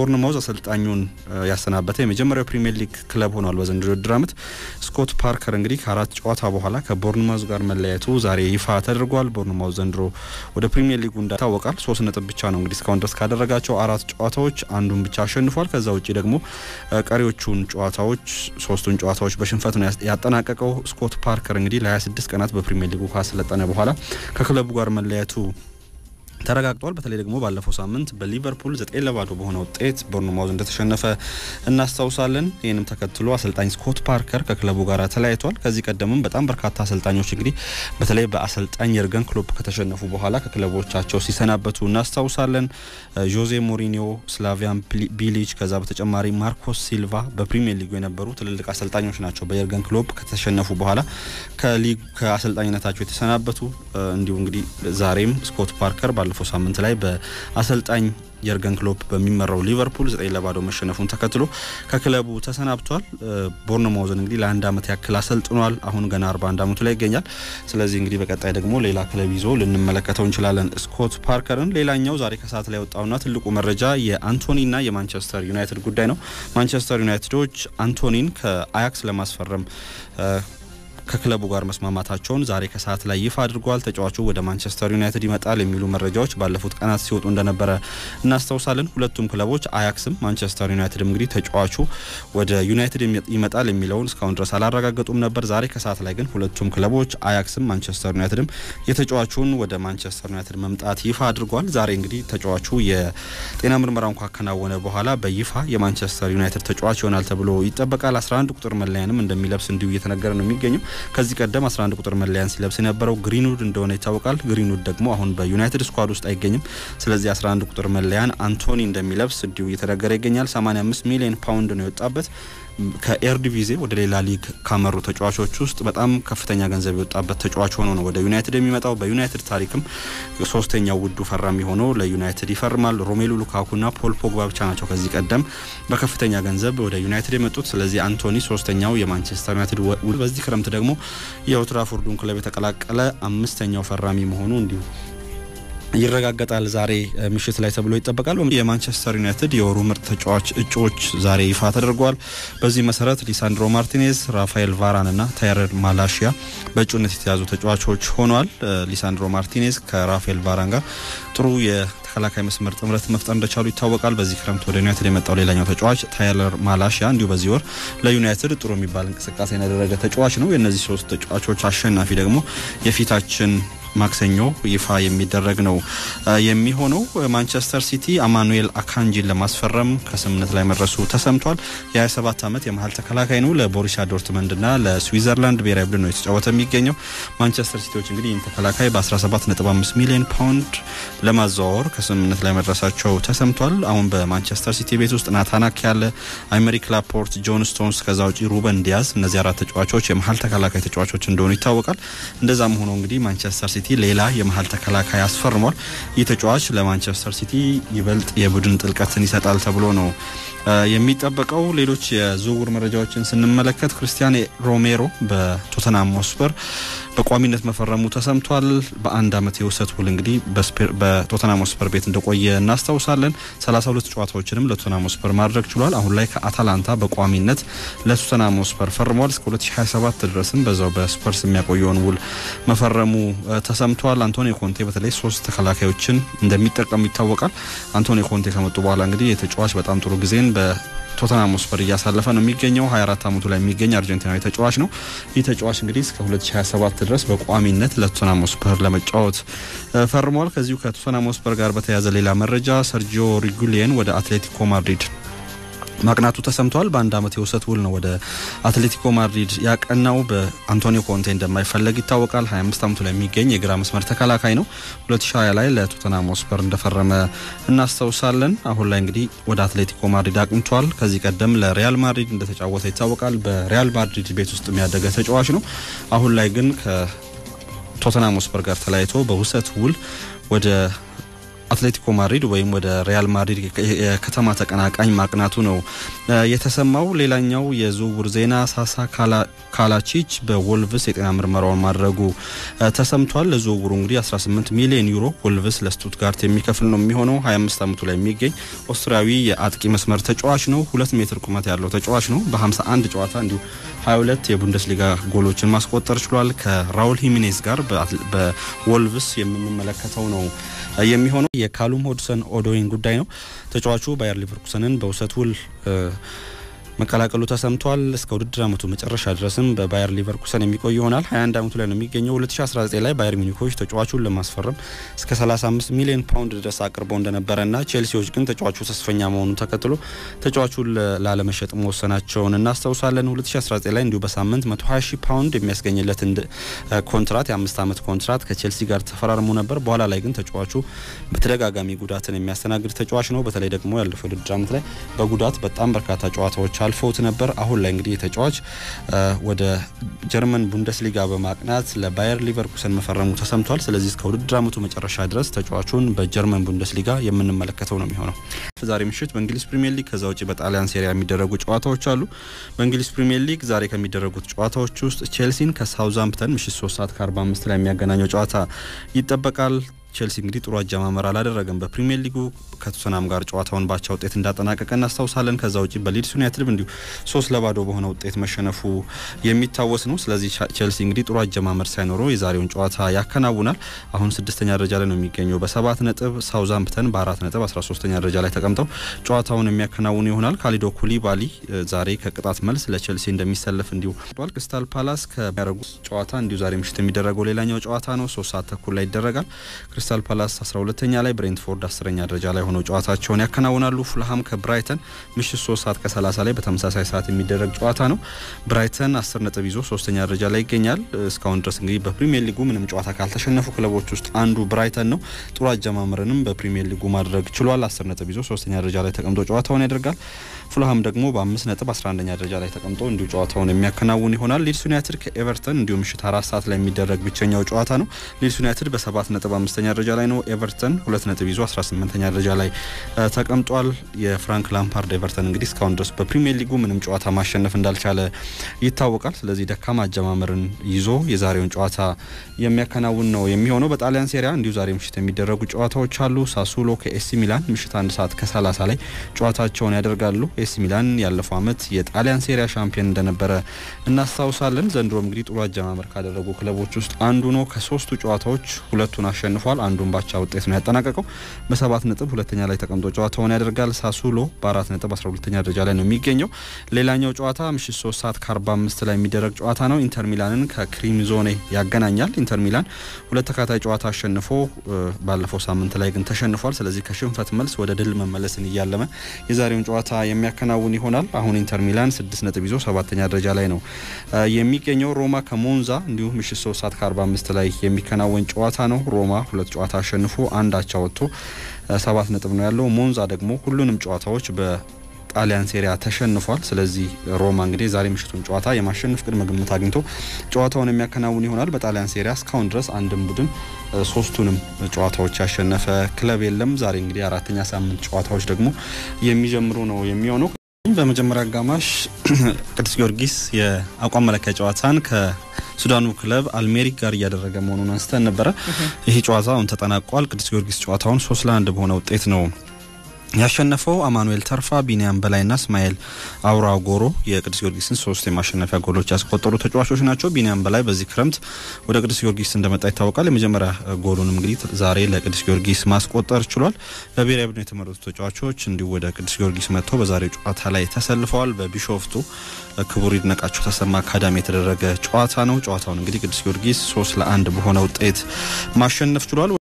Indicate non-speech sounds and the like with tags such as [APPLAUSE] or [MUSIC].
ቦርንማውዝ አሰልጣኙን ያሰናበተ የመጀመሪያው ፕሪሚየር ሊግ ክለብ ሆኗል በዘንድሮ ውድድር ዓመት። ስኮት ፓርከር እንግዲህ ከአራት ጨዋታ በኋላ ከቦርንማውዝ ጋር መለያየቱ ዛሬ ይፋ ተደርጓል። ቦርንማውዝ ዘንድሮ ወደ ፕሪሚየር ሊጉ እንዳደገ ይታወቃል ሶስት ነጥብ ብቻ ነው እንግዲህ እስካሁን ድረስ ካደረጋቸው አራት ጨዋታዎች አንዱን ብቻ አሸንፏል። ከዛ ውጭ ደግሞ ቀሪዎቹን ጨዋታዎች ሶስቱን ጨዋታዎች በሽንፈት ነው ያጠናቀቀው። ስኮት ፓርከር እንግዲህ ለ26 ቀናት በፕሪሚየር ሊጉ ካሰለጠነ በኋላ ከክለቡ ጋር መለያየቱ ተረጋግጧል። በተለይ ደግሞ ባለፈው ሳምንት በሊቨርፑል ዘጠኝ ለባዶ በሆነ ውጤት ቦርንማውዝ እንደተሸነፈ እናስታውሳለን። ይህንም ተከትሎ አሰልጣኝ ስኮት ፓርከር ከክለቡ ጋር ተለያይቷል። ከዚህ ቀደምም በጣም በርካታ አሰልጣኞች እንግዲህ በተለይ በአሰልጣኝ የርገን ክሎፕ ከተሸነፉ በኋላ ከክለቦቻቸው ሲሰናበቱ እናስታውሳለን። ጆዜ ሞሪኒዮ፣ ስላቪን ቢሊች ከዛ በተጨማሪ ማርኮ ሲልቫ በፕሪሚየር ሊጉ የነበሩ ትልልቅ አሰልጣኞች ናቸው። በየርገን ክሎፕ ከተሸነፉ በኋላ ከአሰልጣኝነታቸው የተሰናበቱ እንዲሁ እንግዲህ ዛሬም ስኮት ፓርከር ባለፈው ሳምንት ላይ በአሰልጣኝ የርገን ክሎፕ በሚመራው ሊቨርፑል ዘጠኝ ለባዶ መሸነፉን ተከትሎ ከክለቡ ተሰናብቷል። ቦርንማውዝን እንግዲህ ለአንድ ዓመት ያክል አሰልጥኗል። አሁን ገና 41 ዓመቱ ላይ ይገኛል። ስለዚህ እንግዲህ በቀጣይ ደግሞ ሌላ ክለብ ይዞ ልንመለከተው እንችላለን ስኮት ፓርከርን። ሌላኛው ዛሬ ከሰዓት ላይ የወጣውና ትልቁ መረጃ የአንቶኒና የማንቸስተር ዩናይትድ ጉዳይ ነው። ማንቸስተር ዩናይትዶች አንቶኒን ከአያክስ ለማስፈረም ከክለቡ ጋር መስማማታቸውን ዛሬ ከሰዓት ላይ ይፋ አድርጓል። ተጫዋቹ ወደ ማንቸስተር ዩናይትድ ይመጣል የሚሉ መረጃዎች ባለፉት ቀናት ሲወጡ እንደነበረ እናስታውሳለን። ሁለቱም ክለቦች አያክስም ማንቸስተር ዩናይትድም እንግዲህ ተጫዋቹ ወደ ዩናይትድ ይመጣል የሚለውን እስካሁን ድረስ አላረጋገጡም ነበር። ዛሬ ከሰዓት ላይ ግን ሁለቱም ክለቦች አያክስም ማንቸስተር ዩናይትድም የተጫዋቹን ወደ ማንቸስተር ዩናይትድ መምጣት ይፋ አድርጓል። ዛሬ እንግዲህ ተጫዋቹ የጤና ምርመራውን ካከናወነ በኋላ በይፋ የማንቸስተር ዩናይትድ ተጫዋች ይሆናል ተብሎ ይጠበቃል። 11 ቁጥር መለያንም እንደሚለብስ እንዲሁ እየተነገረ ነው የሚገኘው ከዚህ ቀደም 11 ቁጥር መለያን ሲለብስ የነበረው ግሪንውድ እንደሆነ ይታወቃል። ግሪንውድ ደግሞ አሁን በዩናይትድ squad ውስጥ አይገኝም። ስለዚህ 11 ቁጥር መለያን አንቶኒ እንደሚለብስ እንዲሁ እየተነገረ ይገኛል። 85 ሚሊዮን ፓውንድ ነው የወጣበት። ከኤርዲቪዜ ወደ ሌላ ሊግ ካመሩ ተጫዋቾች ውስጥ በጣም ከፍተኛ ገንዘብ የወጣበት ተጫዋች ሆኖ ነው ወደ ዩናይትድ የሚመጣው። በዩናይትድ ታሪክም ሶስተኛው ውዱ ፈራሚ ሆኖ ለዩናይትድ ይፈርማል። ሮሜሉ ሉካኩና ፖል ፖግባ ብቻ ናቸው ከዚህ ቀደም በከፍተኛ ገንዘብ ወደ ዩናይትድ የመጡት። ስለዚህ አንቶኒ ሶስተኛው የማንቸስተር ዩናይትድ በዚህ ክረምት ደግሞ የኦልትራፎርዱን ክለብ የተቀላቀለ አምስተኛው ፈራሚ መሆኑ እንዲሁ ይረጋገጣል ዛሬ ምሽት ላይ ተብሎ ይጠበቃል። የማንቸስተር ዩናይትድ የወሩ ምርጥ ተጫዋች እጩዎች ዛሬ ይፋ ተደርገዋል። በዚህ መሰረት ሊሳንድሮ ማርቲኔዝ፣ ራፋኤል ቫራን እና ታይረል ማላሺያ በእጩነት የተያዙ ተጫዋቾች ሆኗል። ሊሳንድሮ ማርቲኔዝ ከራፋኤል ቫራን ጋር ጥሩ የተከላካይ መስመር ጥምረት መፍጠር እንደቻሉ ይታወቃል። በዚህ ክረምት ወደ ዩናይትድ የመጣው ሌላኛው ተጫዋች ታይረል ማላሺያ እንዲሁ በዚህ ወር ለዩናይትድ ጥሩ የሚባል እንቅስቃሴ ያደረገ ተጫዋች ነው። የእነዚህ ሶስት ተጫዋቾች አሸናፊ ደግሞ የፊታችን ማክሰኞ ይፋ የሚደረግ ነው የሚሆነው። ማንቸስተር ሲቲ ማኑኤል አካንጂን ለማስፈረም ከስምምነት ላይ መድረሱ ተሰምቷል። የ27 ዓመት የመሀል ተከላካይ ነው። ለቦሩሲያ ዶርትመንድና ለስዊዘርላንድ ብሔራዊ ቡድን ነው እየተጫወተ የሚገኘው። ማንቸስተር ሲቲዎች እንግዲህ ይህን ተከላካይ በ17.5 ሚሊዮን ፓውንድ ለማዘዋወር ከስምምነት ላይ መድረሳቸው ተሰምቷል። አሁን በማንቸስተር ሲቲ ቤት ውስጥ ናታን አኬ አለ፣ አይመሪክ ላፖርት፣ ጆን ስቶንስ ከዛ ውጪ ሩበን ዲያዝ እነዚህ አራት ተጫዋቾች የመሀል ተከላካይ ተጫዋቾች እንደሆኑ ይታወቃል። እንደዛም ሆኖ እንግዲህ ማንቸስተር ሲቲ ሌላ የመሀል ተከላካይ አስፈርሟል። ይህ ተጫዋች ለማንቸስተር ሲቲ ይበልጥ የቡድን ጥልቀትን ይሰጣል ተብሎ ነው የሚጠበቀው። ሌሎች የዝውውር መረጃዎችን ስንመለከት ክርስቲያን ሮሜሮ በቶተናም ሆስፐር በቋሚነት መፈረሙ ተሰምቷል። በአንድ ዓመት የውሰት ውል እንግዲህ በቶተናም ሆስፐር ቤት እንደቆየ እናስታውሳለን። 32 ጨዋታዎችንም ለቶተናም ሆስፐር ማድረግ ችሏል። አሁን ላይ ከአታላንታ በቋሚነት ለቶተናም ሆስፐር ፈርሟል። እስከ 2027 ድረስም በዛው በስፐርስ የሚያቆየውን ውል መፈረሙ ተሰምቷል። አንቶኒ ኮንቴ በተለይ ሶስት ተከላካዮችን እንደሚጠቀሙ ይታወቃል። አንቶኒ ኮንቴ ከመጡ በኋላ እንግዲህ የተጫዋች በጣም ጥሩ ጊዜን ቶተናም ስፐር እያሳለፈ ነው የሚገኘው። 24 ዓመቱ ላይ የሚገኝ አርጀንቲናዊ ተጫዋች ነው። ይህ ተጫዋች እንግዲህ እስከ 2027 ድረስ በቋሚነት ለቶተናም ስፐር ለመጫወት ፈርሟል። ከዚሁ ከቶተናም ስፐር ጋር በተያያዘ ሌላ መረጃ ሰርጂዮ ሬጉሊዮን ወደ አትሌቲኮ ማድሪድ ማቅናቱ ተሰምቷል። በአንድ ዓመት የውሰት ውል ነው ወደ አትሌቲኮ ማድሪድ ያቀናው። በአንቶኒዮ ኮንቴ እንደማይፈለግ ይታወቃል። 25 ዓመቱ ላይ የሚገኝ የግራ መስመር ተከላካይ ነው። 2020 ላይ ለቶተናም ስፐር እንደፈረመ እናስታውሳለን። አሁን ላይ እንግዲህ ወደ አትሌቲኮ ማድሪድ አቅንቷል። ከዚህ ቀደም ለሪያል ማድሪድ እንደተጫወተ ይታወቃል። በሪያል ማድሪድ ቤት ውስጥ ያደገ ተጫዋች ነው። አሁን ላይ ግን ከቶተናም ስፐር ጋር ተለያይቶ በውሰት ውል ወደ አትሌቲኮ ማድሪድ ወይም ወደ ሪያል ማድሪድ የከተማ ተቀናቃኝ ማቅናቱ ነው የተሰማው። ሌላኛው የዝውውር ዜና ሳሳ ካላይጂች በወልቭስ የጤና ምርመራውን ማድረጉ ተሰምቷል። ለዝውውሩ እንግዲህ 18 ሚሊዮን ዩሮ ወልቭስ ለስቱትጋርት የሚከፍል ነው የሚሆነው። 25 ዓመቱ ላይ የሚገኝ ኦስትሪያዊ የአጥቂ መስመር ተጫዋች ነው። ሁለት ሜትር ቁመት ያለው ተጫዋች ነው። በ51 ጨዋታ እንዲሁ 22 የቡንደስሊጋ ጎሎችን ማስቆጠር ችሏል። ከራውል ሂሚኔዝ ጋር በወልቭስ የምንመለከተው ነው የሚሆነው። የካሉም ሆድሰን ኦዶይን ጉዳይ ነው። ተጫዋቹ ባየር ሊቨርኩሰንን በውሰት ውል መቀላቀሉ ተሰምቷል። እስከ ውድድር ዓመቱ መጨረሻ ድረስም በባየር ሊቨርኩሰን የሚቆይ ይሆናል። 21 ዓመቱ ላይ ነው የሚገኘው። 2019 ላይ ባየር ሙኒኮች ተጫዋቹን ለማስፈረም እስከ 35 ሚሊዮን ፓውንድ ድረስ አቅርበው እንደነበረና ቼልሲዎች ግን ተጫዋቹ ተስፈኛ መሆኑን ተከትሎ ተጫዋቹን ላለመሸጥ መወሰናቸውን እናስታውሳለን። 2019 ላይ እንዲሁ በሳምንት 120 ሺህ ፓውንድ የሚያስገኝለት ኮንትራት የአምስት ዓመት ኮንትራት ከቼልሲ ጋር ተፈራርሞ ነበር። በኋላ ላይ ግን ተጫዋቹ በተደጋጋሚ ጉዳትን የሚያስተናግድ ተጫዋች ነው። በተለይ ደግሞ ያለፈው ውድድር ዓመት ላይ በጉዳት በጣም በርካታ ጨዋታዎች አልፈውት ነበር። አሁን ላይ እንግዲህ ተጫዋች ወደ ጀርመን ቡንደስሊጋ በማቅናት ለባየር ሊቨርኩሰን መፈረሙ ተሰምቷል። ስለዚህ እስከ ውድድር ዓመቱ መጨረሻ ድረስ ተጫዋቹን በጀርመን ቡንደስሊጋ የምንመለከተው ነው የሚሆነው። ዛሬ ምሽት በእንግሊዝ ፕሪሚየር ሊግ ከዛ ውጭ በጣሊያን ሴሪያ የሚደረጉ ጨዋታዎች አሉ። በእንግሊዝ ፕሪሚየር ሊግ ዛሬ ከሚደረጉት ጨዋታዎች ውስጥ ቼልሲን ከሳውዛምፕተን ምሽት 3 ሰዓት ከ45 ላይ የሚያገናኘው ጨዋታ ይጠበቃል። ቼልሲ እንግዲህ ጥሩ አጀማመር አላደረገም። በፕሪሚየር ሊጉ ከቶተናም ጋር ጨዋታውን በአቻ ውጤት እንዳጠናቀቀ እናስታውሳለን። ከዛ ውጭ በሊድስ ዩናይትድ እንዲሁ ሶስት ለባዶ በሆነ ውጤት መሸነፉ የሚታወስ ነው። ስለዚህ ቼልሲ እንግዲህ ጥሩ አጀማመር ሳይኖረው የዛሬውን ጨዋታ ያከናውናል። አሁን ስድስተኛ ደረጃ ላይ ነው የሚገኘው በሰባት ነጥብ። ሳውዛምፕተን በአራት ነጥብ አስራ ሶስተኛ ደረጃ ላይ ተቀምጠው ጨዋታውን የሚያከናውኑ ይሆናል። ካሊዱ ኩሊባሊ ዛሬ ከቅጣት መልስ ለቼልሲ እንደሚሰለፍ እንዲሁ ል ክሪስታል ፓላስ ከሚያደርጉ ጨዋታ እንዲሁ ዛሬ ምሽት የሚደረገው ሌላኛው ጨዋታ ነው። ሶስት ሰዓት ተኩል ላይ ይደረጋል። ክሪስታል ፓላስ 12ኛ ላይ ብሬንትፎርድ 10ኛ ደረጃ ላይ ሆነው ጨዋታቸውን ያከናውናሉ። ፉልሃም ከብራይተን ምሽት 3 ሰዓት ከ30 ላይ በተመሳሳይ ሰዓት የሚደረግ ጨዋታ ነው። ብራይተን 10 ነጥብ ይዞ ሶስተኛ ደረጃ ላይ ይገኛል። እስካሁን ድረስ እንግዲህ በፕሪሚየር ሊጉ ምንም ጨዋታ ካልተሸነፉ ክለቦች ውስጥ አንዱ ብራይተን ነው። ጥሩ አጀማመርንም በፕሪሚየር ሊጉ ማድረግ ችሏል። 10 ነጥብ ይዞ ሶስተኛ ደረጃ ላይ ተቀምጦ ጨዋታውን ያደርጋል። ፉልሃም ደግሞ በአምስት ነጥብ 11ኛ ደረጃ ላይ ተቀምጦ እንዲሁ ጨዋታውን የሚያከናውን ይሆናል። ሊድስ ዩናይትድ ከኤቨርተን እንዲሁ ምሽት አራት ሰዓት ላይ የሚደረግ ብቸኛው ጨዋታ ነው። ሊድስ ዩናይትድ በሰባት ነጥብ አምስተኛ ደረጃ ላይ ነው። ኤቨርተን ሁለት ነጥብ ይዞ 18ኛ ደረጃ ላይ ተቀምጧል። የፍራንክ ላምፓርድ ኤቨርተን እንግዲህ እስካሁን ድረስ በፕሪሚየር ሊጉ ምንም ጨዋታ ማሸነፍ እንዳልቻለ ይታወቃል። ስለዚህ ደካማ አጀማመርን ይዞ የዛሬውን ጨዋታ የሚያከናውን ነው የሚሆነው። በጣሊያን ሴሪያ እንዲሁ ዛሬ ምሽት የሚደረጉ ጨዋታዎች አሉ። ሳሱሎ ከኤሲ ሚላን ምሽት አንድ ሰዓት ከ30 ላይ ጨዋታቸውን ያደርጋሉ። ኤሲ ሚላን ያለፈው ዓመት የጣሊያን ሴሪያ ሻምፒዮን እንደነበረ እናስታውሳለን። ዘንድሮም እንግዲህ ጥሩ አጀማመር ካደረጉ ክለቦች ውስጥ አንዱ ነው። ከሶስቱ ጨዋታዎች ሁለቱን አሸንፏል። አንዱን በአቻ ውጤት ነው ያጠናቀቀው። በሰባት ነጥብ ሁለተኛ ላይ ተቀምጦ ጨዋታውን ያደርጋል። ሳሱሎ በአራት ነጥብ 12ኛ ደረጃ ላይ ነው የሚገኘው። ሌላኛው ጨዋታ ምሽት 3 ሰዓት ከ45 ላይ የሚደረግ ጨዋታ ነው። ኢንተር ሚላንን ከክሪሞኔዜ ያገናኛል። ኢንተር ሚላን ሁለት ተከታታይ ጨዋታ አሸንፎ ባለፈው ሳምንት ላይ ግን ተሸንፏል። ስለዚህ ከሽንፈት መልስ ወደ ድል መመለስን እያለመ የዛሬውን ጨዋታ የሚያከናውን ይሆናል። አሁን ኢንተር ሚላን ስድስት ነጥብ ይዞ ሰባተኛ ደረጃ ላይ ነው የሚገኘው። ሮማ ከሞንዛ እንዲሁም ምሽት 3 ሰዓት ከ45 ላይ የሚከናወን ጨዋታ ነው። ሮማ ሁለት ጨዋታ አሸንፎ አንድ አቻ ወጥቶ ሰባት ነጥብ ነው ያለው። ሞንዛ ደግሞ ሁሉንም ጨዋታዎች በጣሊያን ሴሪያ ተሸንፏል። ስለዚህ ሮማ እንግዲህ ዛሬ ምሽቱን ጨዋታ የማሸነፍ ቅድመ ግምት አግኝቶ ጨዋታውን የሚያከናውን ይሆናል። በጣሊያን ሴሪያ እስካሁን ድረስ አንድም ቡድን ሶስቱንም ጨዋታዎች ያሸነፈ ክለብ የለም። ዛሬ እንግዲህ አራተኛ ሳምንት ጨዋታዎች ደግሞ የሚጀምሩ ነው የሚሆነው። በመጀመሪያ አጋማሽ [CLEARS THROAT] ቅዱስ ጊዮርጊስ የአቋም መለኪያ ጨዋታን ከሱዳኑ ክለብ አልሜሪክ ጋር እያደረገ መሆኑን አንስተን ነበረ። ይህ ጨዋታ አሁን ተጠናቋል። ቅዱስ ጊዮርጊስ ጨዋታውን ሶስት ለአንድ በሆነ ውጤት ነው ያሸነፈው አማኑኤል ተርፋ፣ ቢኒያም በላይና እስማኤል አውራ ጎሮ የቅዱስ ጊዮርጊስን ሶስት የማሸነፊያ ጎሎች ያስቆጠሩ ተጫዋቾች ናቸው። ቢኒያም በላይ በዚህ ክረምት ወደ ቅዱስ ጊዮርጊስ እንደመጣ ይታወቃል። የመጀመሪያ ጎሉንም እንግዲህ ዛሬ ለቅዱስ ጊዮርጊስ ማስቆጠር ችሏል። በብሔራዊ ቡድን የተመረጡ ተጫዋቾች እንዲሁ ወደ ቅዱስ ጊዮርጊስ መጥተው በዛሬው ጨዋታ ላይ ተሰልፈዋል። በቢሾፍቱ ክቡር ይድነቃቸው ተሰማ አካዳሚ የተደረገ ጨዋታ ነው። ጨዋታውን እንግዲህ ቅዱስ ጊዮርጊስ ሶስት ለአንድ በሆነ ውጤት ማሸነፍ ችሏል።